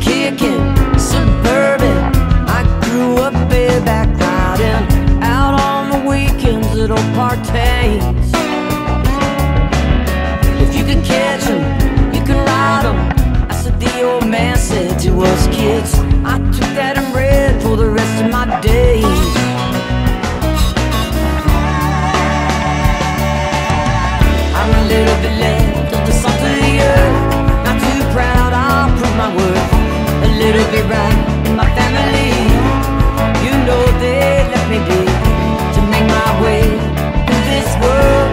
kicking, suburban. I grew up bareback riding out on the weekends, little parties. If you can catch 'em, you can ride 'em. That's what the old man said to us kids. I took that and read for the rest of my days. I'm a little bit left of the salt of the earth. Not too proud, I'll prove my worth. In my family. You know they let me be to make my way this world.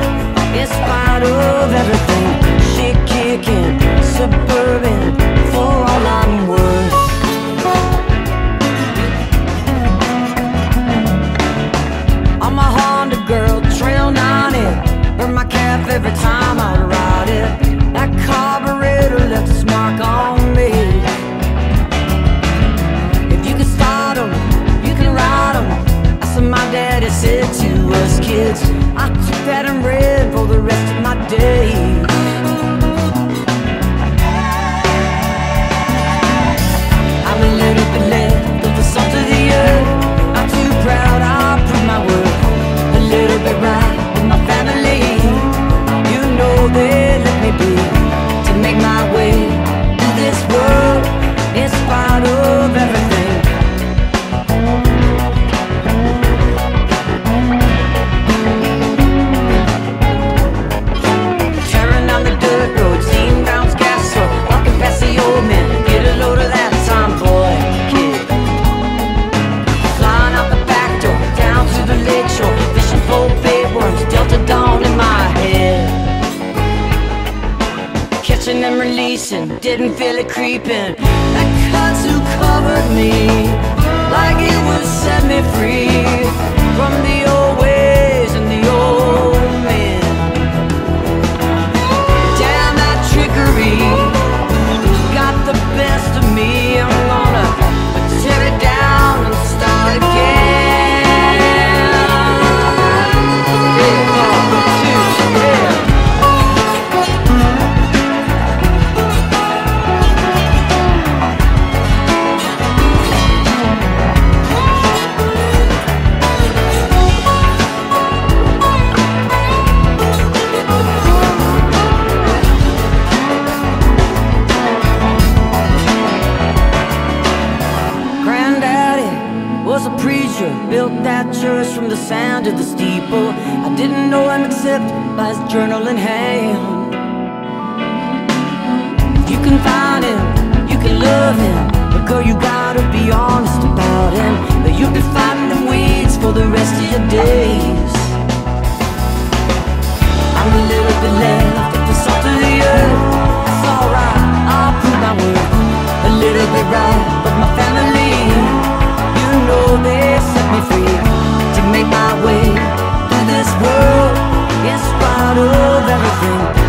In spite of everything, shit kicking, suburban for all I'm worth. I'm a Honda girl, Trail 90. Burn my calf every time I took that and Catching and releasing, didn't feel it creeping. That kudzu covered me like it would set me free from the old preacher, built that church from the sound of the steeple. I didn't know him except by his journal in hand. You.